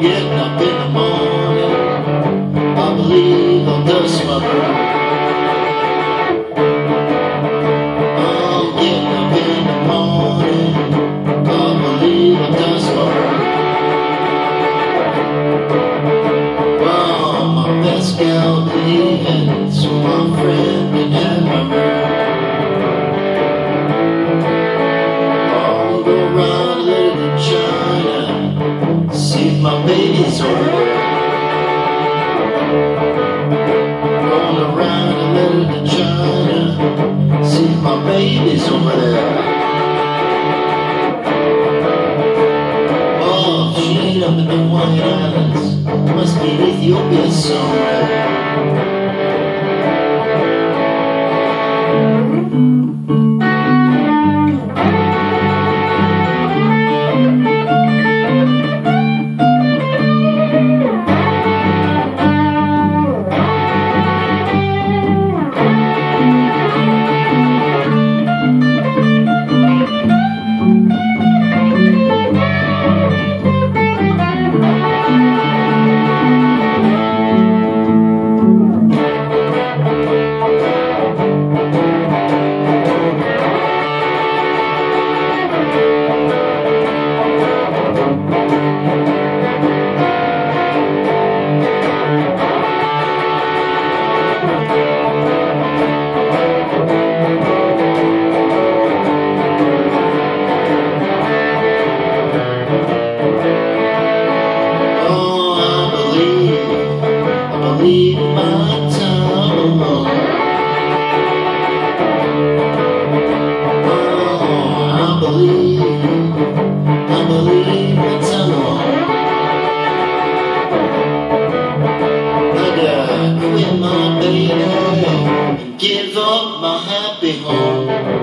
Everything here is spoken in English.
getting up in the morning. I believe I'll dust my brow. I'm getting up in the morning. I believe I'll my. Well, my best gal leaving, so I'm. Baby's over there. Oh, she up in the White Islands, must be Ethiopia somewhere. Oh, give up my happy home.